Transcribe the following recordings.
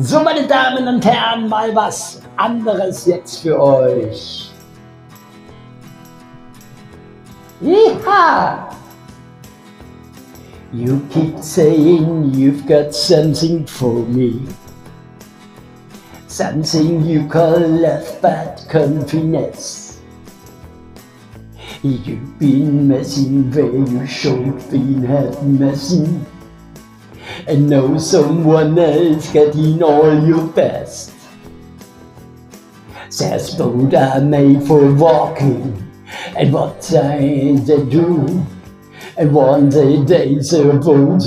So, meine Damen und Herren, mal was anderes jetzt für euch. Yeehaw! You keep saying you've got something for me. Something you call love but confidence. You've been messing where you should been have messing. And know someone else getting all your best. Says are made for walking, and what I they do. And one day they say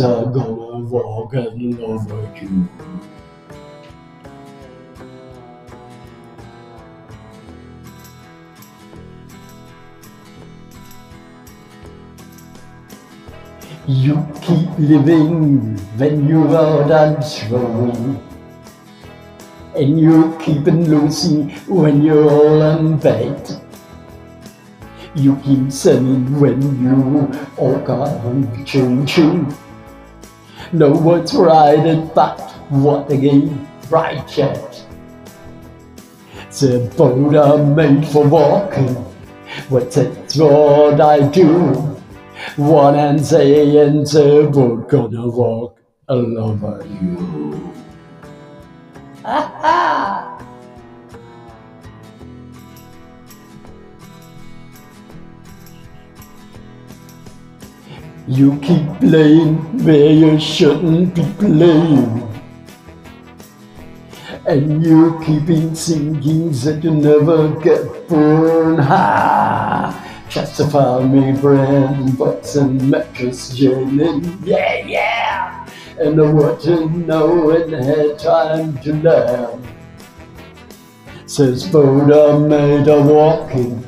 are gonna walk all over you. You keep living when you're out and throwing. And you keep on losing when you're all unpaid. You keep selling when you all gone changing. Know what's right and but what again right yet. The boat are made for walking. What's it what I do? One and saying the boat gonna walk all over you. You keep playing where you shouldn't be playing. And you keep in thinking that you never get burned. Ha! Justify me brand, but and mattress jailing. Yeah, yeah! And I want to know and had time to learn. Says are made of walking,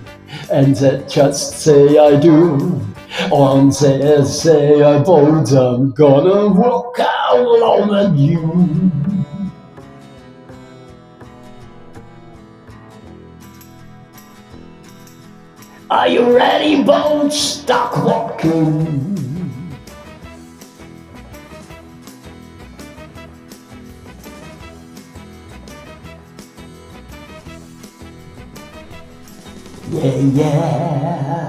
and that just say I do. On says say I both I'm gonna walk all over you. Are you ready, boat? Stop walking. Yeah, yeah.